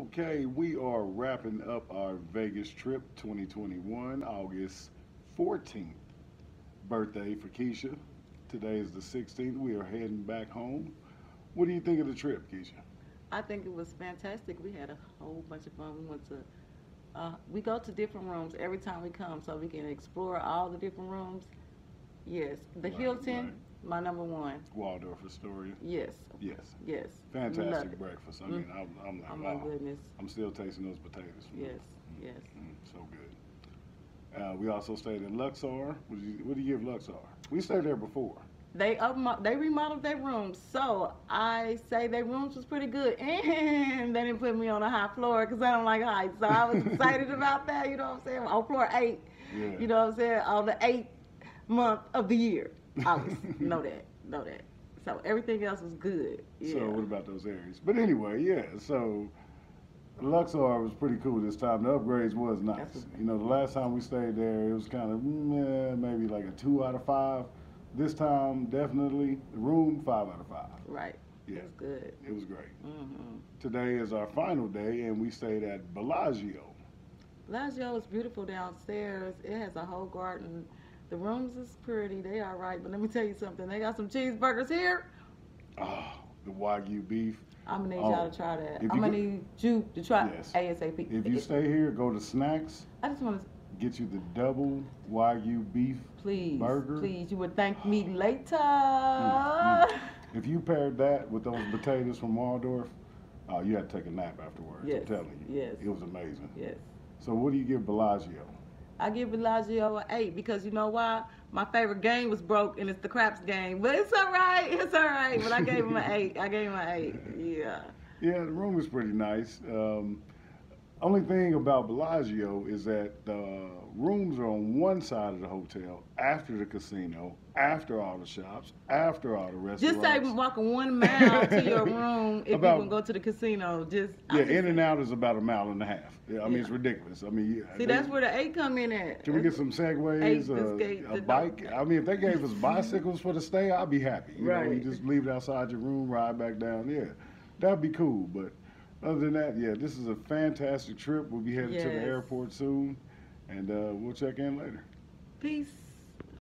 Okay, we are wrapping up our Vegas trip 2021, August 14th. Birthday for Keisha. Today is the 16th. We are heading back home. What do you think of the trip, Keisha? I think it was fantastic. We had a whole bunch of fun. We went to, uh, we go to different rooms every time we come, so we can explore all the different rooms. Yes, the Right, Hilton, right. My number one. Waldorf Astoria. Yes, Yes. yes. Love Fantastic it. breakfast. I mean, I'm, I'm like, Oh my wow. goodness. I'm still tasting those potatoes. Yes, yes. Mm, so good. Uh, we also stayed in Luxor. What do you, what do you give Luxor? We stayed there before. They up, they remodeled their rooms, so I say their rooms was pretty good, and they didn't put me on a high floor because I don't like heights. So I was excited about that. You know what I'm saying? On floor eight. Yeah. You know what I'm saying? On the eighth month of the year, I was know that, know that. So everything else was good. Yeah. So what about those areas? But anyway, yeah. So Luxor was pretty cool this time. The upgrades was nice. You know, the last time we stayed there, it was kind of meh, maybe like a two out of five. This time, definitely room five out of five. right. Yeah. It was good. It was great. hmm Today is our final day, and we stayed at Bellagio. Bellagio is beautiful downstairs. It has a whole garden. The rooms is pretty. They are right. But let me tell you something. They got some cheeseburgers here. Oh, the Wagyu beef. I'm gonna need Oh, y'all to try that. I'm gonna need you to try Yes. ASAP. If you stay here, go to Snacks. I just want to Get you the double Wagyu beef. please, Burger. please. You would thank me later. Mm, If you paired that with those potatoes from Waldorf, uh, you had to take a nap afterwards. Yes, I'm telling you. yes. It was amazing. Yes. So what do you give Bellagio? I give Bellagio an eight because you know why? My favorite game was broke and it's the craps game. But it's all right. It's all right. But I gave him an eight. I gave him an eight. Yeah. Yeah, the room was pretty nice. Um, only thing about Bellagio is that the rooms are on one side of the hotel after the casino, after all the shops, after all the restaurants. Just say walking one mile to your room if About- you can go to the casino. Just Yeah, in and out is about a mile and a half. Yeah, I mean Yeah. it's ridiculous. I mean, yeah, See, that's where the eight come in at. Can we get some segways, a the- bike? I mean, if they gave us bicycles for the stay, I'd be happy. You know, you just leave it outside your room, ride back down. Yeah, that'd be cool. But other than that, yeah, this is a fantastic trip. We'll be headed to the airport soon, and uh, we'll check in later. Peace.